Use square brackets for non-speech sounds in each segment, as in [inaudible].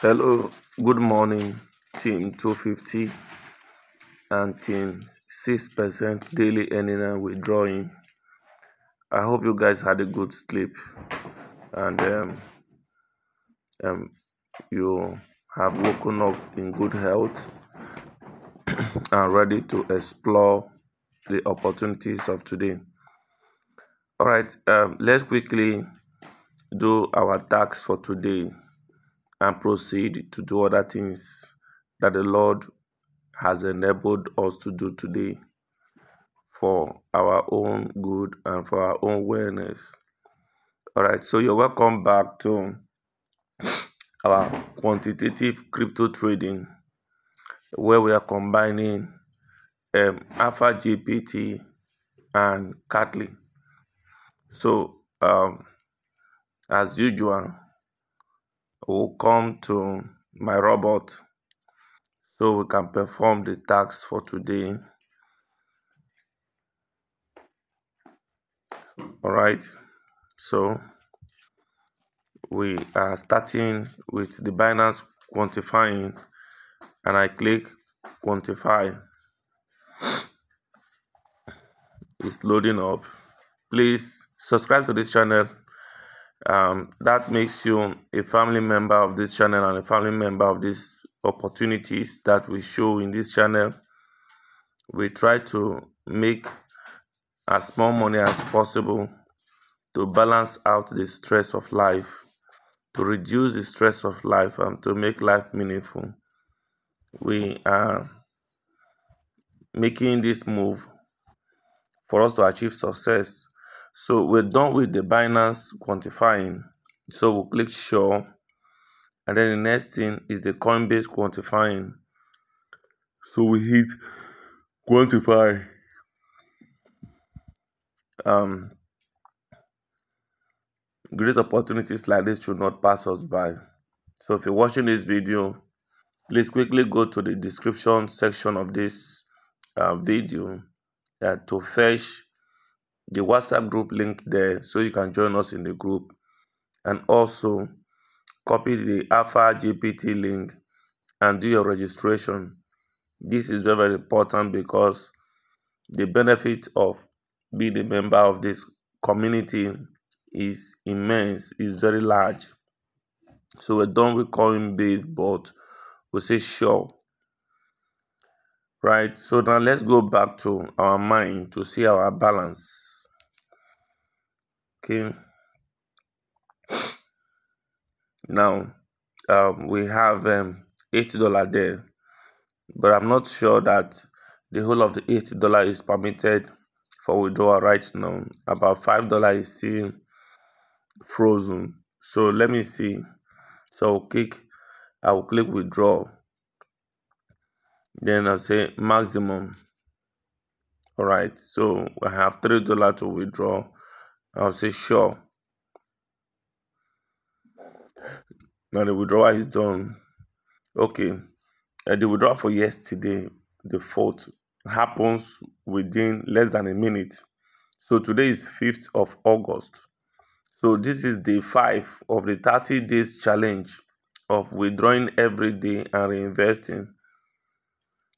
Hello, good morning, team 250 and team 6% daily earning and withdrawing. I hope you guys had a good sleep and um, um, you have woken up in good health [clears throat] and ready to explore the opportunities of today. All right, um, let's quickly do our tasks for today and proceed to do other things that the Lord has enabled us to do today for our own good and for our own wellness. All right, so you're welcome back to [sniffs] our quantitative crypto trading where we are combining um, Alpha GPT and Catly. So, um, as usual, we'll come to my robot so we can perform the tasks for today. All right, so we are starting with the Binance quantifying, and I click quantify. It's loading up. Please subscribe to this channel. Um, that makes you a family member of this channel and a family member of these opportunities that we show in this channel. We try to make as more money as possible to balance out the stress of life, to reduce the stress of life, and to make life meaningful. We are making this move for us to achieve success. So we're done with the Binance quantifying. So we'll click show. And then the next thing is the Coinbase quantifying. So we hit quantify. Um, great opportunities like this should not pass us by. So if you're watching this video, please quickly go to the description section of this uh, video uh, to fetch the WhatsApp group link there so you can join us in the group and also copy the Alpha GPT link and do your registration. This is very, very important because the benefit of being a member of this community is immense, is very large. So we're done with Coinbase, but we say sure. Right, so now let's go back to our mind to see our balance. Okay, now um, we have um, $80 there, but I'm not sure that the whole of the $80 is permitted for withdrawal right now. About $5 is still frozen. So let me see. So I'll click, I will click withdraw. Then I'll say maximum. All right, so I have three dollar to withdraw. I'll say sure. Now the withdrawal is done. Okay, uh, the withdrawal for yesterday, the fourth, happens within less than a minute. So today is 5th of August. So this is day five of the 30 days challenge of withdrawing every day and reinvesting.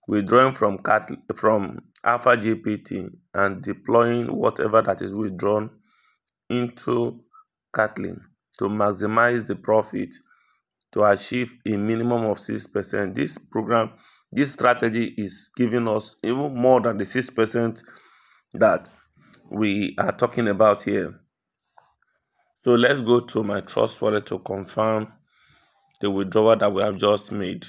Withdrawing from cat from Alpha GPT and deploying whatever that is withdrawn into Catlin to maximize the profit to achieve a minimum of 6%. This program, this strategy is giving us even more than the 6% that we are talking about here. So let's go to my trust wallet to confirm the withdrawal that we have just made.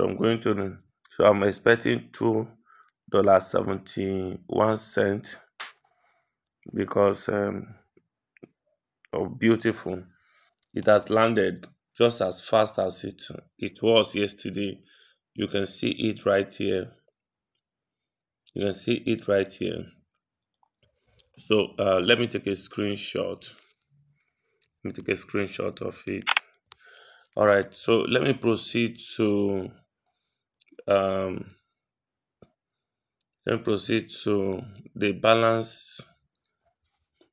So I'm going to, so I'm expecting two dollars seventy one cent because um, of beautiful. It has landed just as fast as it it was yesterday. You can see it right here. You can see it right here. So uh, let me take a screenshot. Let me take a screenshot of it. All right, so let me proceed to um, me proceed to the balance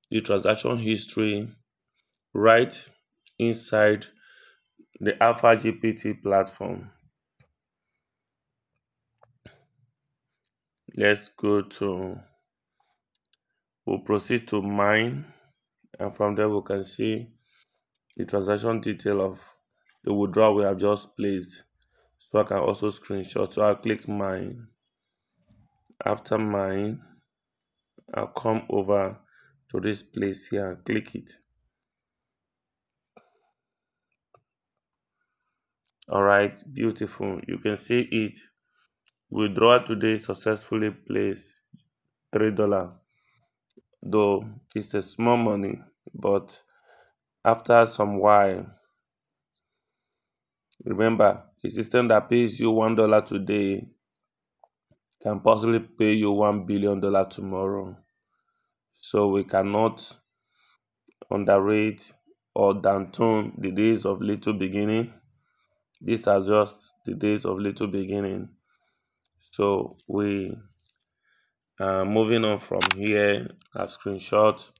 the transaction history right inside the Alpha GPT platform. Let's go to, we'll proceed to mine and from there we can see the transaction detail of the withdrawal we have just placed. So I can also screenshot. So I'll click mine. After mine, I'll come over to this place here and click it. all right beautiful you can see it withdraw today successfully placed three dollar though it's a small money but after some while remember a system that pays you one dollar today can possibly pay you one billion dollar tomorrow so we cannot underrate or downturn the days of little beginning these are just the days of little beginning. So we are moving on from here. I've screenshot.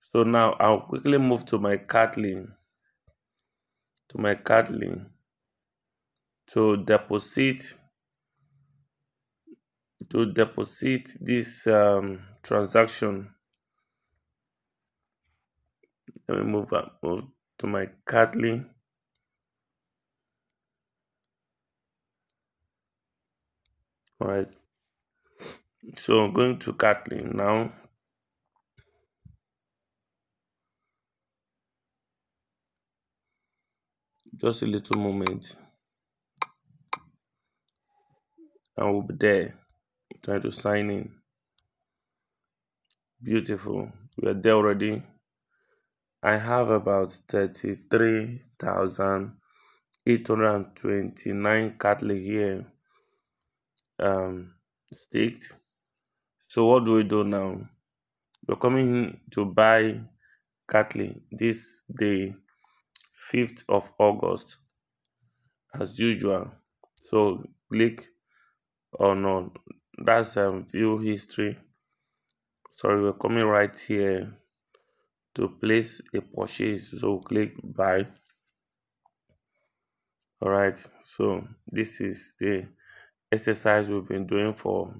So now I'll quickly move to my Catling, to my Catling to deposit to deposit this um, transaction. Let me move up move to my Catling. all right so I'm going to Catling now just a little moment and we'll be there trying to sign in beautiful we are there already I have about 33,829 cattle here um, staked. So what do we do now? We're coming to buy cattle this day, 5th of August, as usual. So click on no, that's um, view history. Sorry, we're coming right here to place a purchase. So click buy. All right, so this is the exercise we've been doing for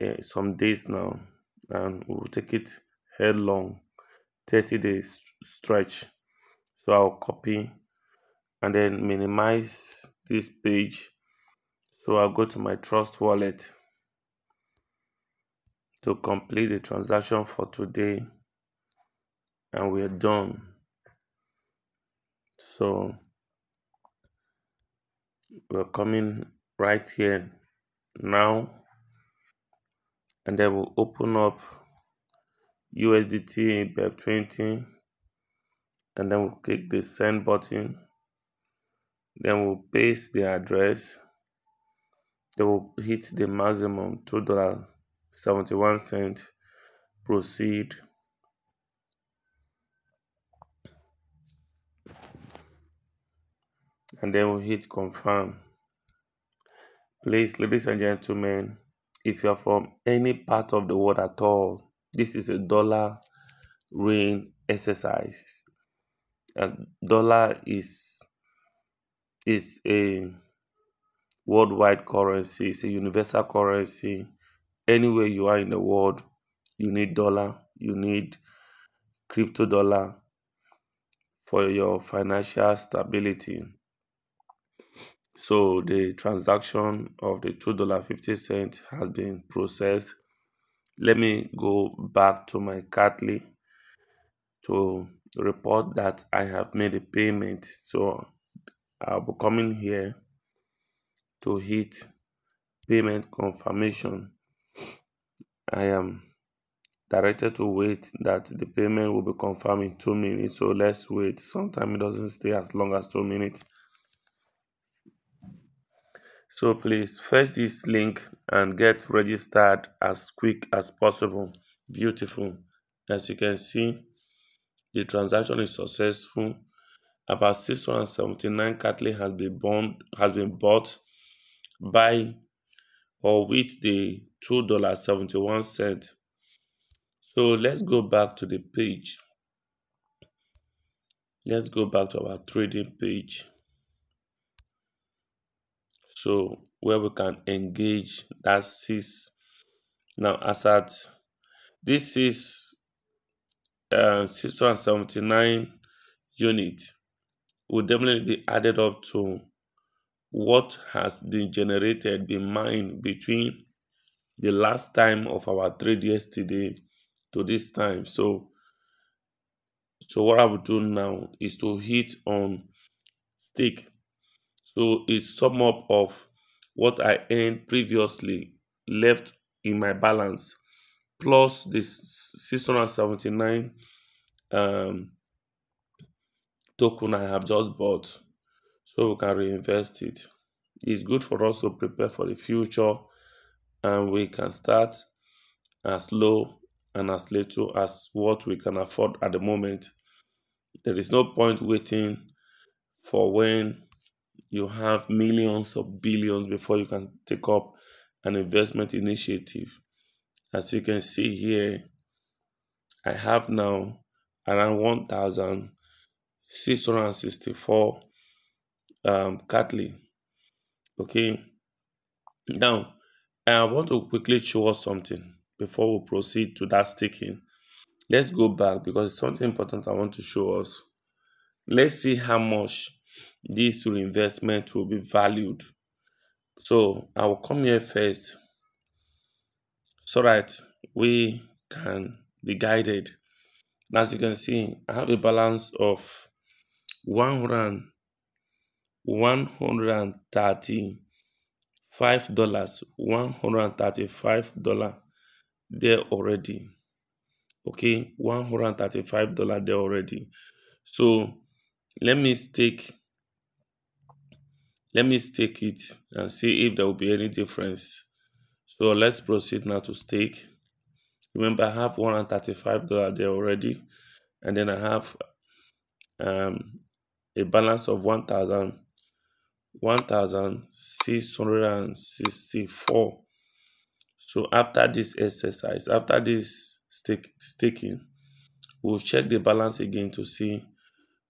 uh, some days now and we'll take it headlong 30 days stretch so i'll copy and then minimize this page so i'll go to my trust wallet to complete the transaction for today and we're done. So we're coming right here now and then we'll open up USDT BEP20 and then we'll click the send button. Then we'll paste the address then we'll hit the maximum two dollars 71 cent proceed and then we'll hit confirm Please, ladies and gentlemen, if you're from any part of the world at all, this is a dollar reign exercise. A dollar is is a worldwide currency, it's a universal currency. Anywhere you are in the world, you need dollar, you need crypto dollar for your financial stability. So the transaction of the two dollar fifty cent has been processed. Let me go back to my Catling to report that I have made a payment. So I'll be coming here to hit payment confirmation. I am directed to wait that the payment will be confirmed in two minutes. So let's wait. Sometimes it doesn't stay as long as two minutes. So please fetch this link and get registered as quick as possible. Beautiful. As you can see, the transaction is successful. About 679 Catling has been has been bought by or with the two dollars seventy one cent. So let's go back to the page. Let's go back to our trading page. So where we can engage that. Now as at this is uh, 679 unit will definitely be added up to what has been generated, been mined between the last time of our trade yesterday to this time. So, so what I will do now is to hit on stick So it's sum up of what I earned previously left in my balance plus this 679 um, token I have just bought so we can reinvest it. It's good for us to prepare for the future and we can start as low and as little as what we can afford at the moment. There is no point waiting for when you have millions of billions before you can take up an investment initiative. As you can see here, I have now around 1,664 um. Okay, now I want to quickly show us something before we proceed to that staking. Let's go back because it's something important I want to show us. Let's see how much this reinvestment will be valued. So I will come here first so that we can be guided. As you can see, I have a balance of 100, 130 five dollars one hundred and thirty-five dollar there already. Okay one hundred and thirty-five dollar there already. So let me stake let me stake it and see if there will be any difference. So let's proceed now to stake. Remember i have 135 dollar there already and then i have um a balance of 1000 1664 so after this exercise after this stake staking we'll check the balance again to see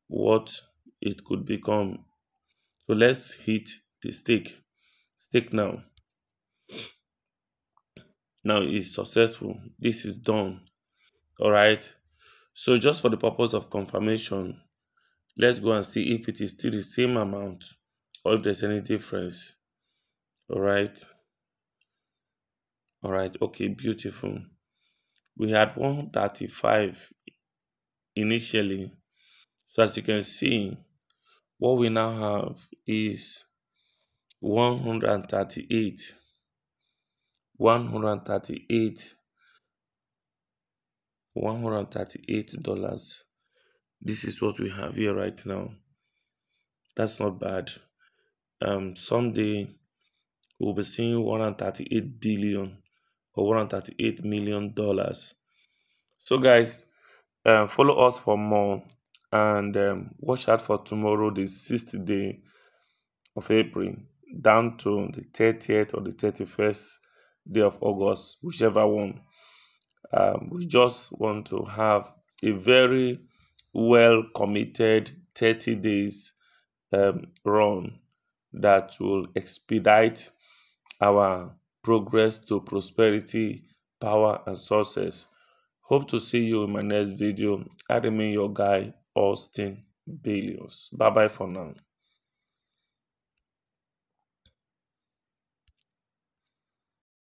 what it could become. So let's hit the stake. Stake now. Now it's successful. This is done. All right? So just for the purpose of confirmation let's go and see if it is still the same amount or if there's any difference. All right. All right. Okay beautiful. We had 135 initially. So as you can see what we now have is 138 138 138 dollars. This is what we have here right now. That's not bad um, someday we'll be seeing 138 billion or 138 million dollars. So, guys, uh, follow us for more and um, watch out for tomorrow, the sixth day of April, down to the 30th or the 31st day of August, whichever one. Um, we just want to have a very well committed 30 days um, run that will expedite our progress to prosperity, power, and success. Hope to see you in my next video. Remain your guy, Austin Belios. Bye bye for now.